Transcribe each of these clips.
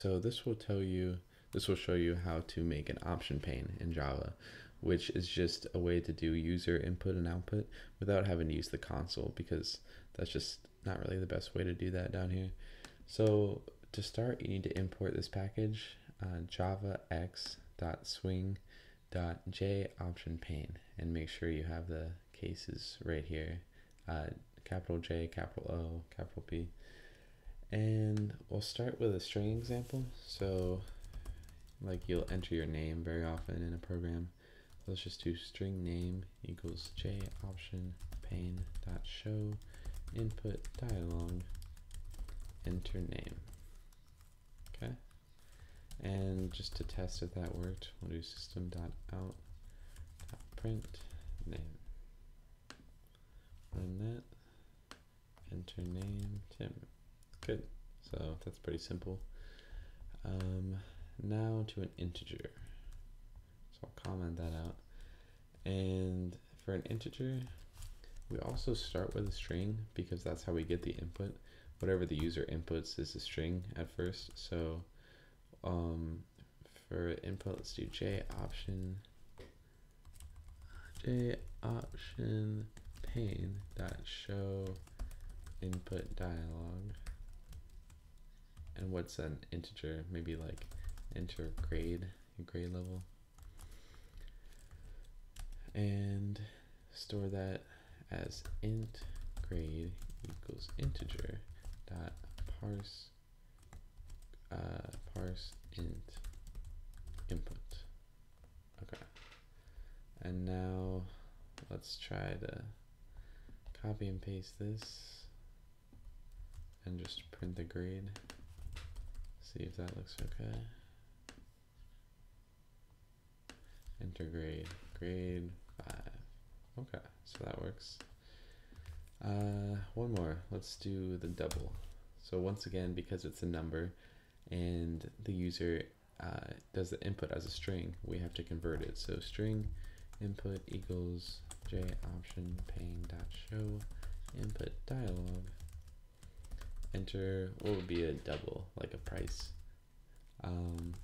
So this will tell you, this will show you how to make an option pane in Java, which is just a way to do user input and output without having to use the console because that's just not really the best way to do that down here. So to start, you need to import this package, uh, javax.swing.j option pane, and make sure you have the cases right here, uh, capital J, capital O, capital P. And we'll start with a string example. So like you'll enter your name very often in a program. Let's just do string name equals j option pane dot show input dialog enter name. Okay. And just to test if that worked, we'll do system dot out dot print name. Run that. Enter name Tim. So that's pretty simple. Um, now to an integer. So I'll comment that out. And for an integer, we also start with a string because that's how we get the input. Whatever the user inputs is a string at first. So um, for input, let's do j option j option pane dot show input dialog and what's an integer? Maybe like enter grade, grade level. And store that as int grade equals integer dot parse uh, parse int input. Okay. And now let's try to copy and paste this and just print the grade. See if that looks okay. Enter grade, grade five. Okay, so that works. Uh, one more, let's do the double. So once again, because it's a number and the user uh, does the input as a string, we have to convert it. So string input equals j option pane dot show input dialog enter what would be a double, like a price. Um,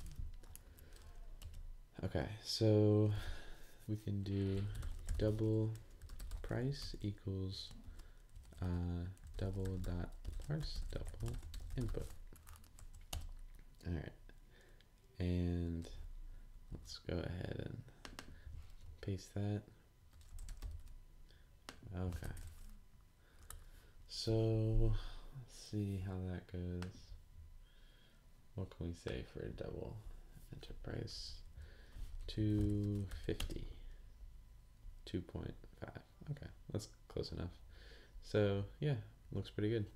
okay, so we can do double price equals uh, double dot parse double input. All right, and let's go ahead and paste that. Okay. So see how that goes. What can we say for a double enterprise? 250. 2.5. Okay, that's close enough. So yeah, looks pretty good.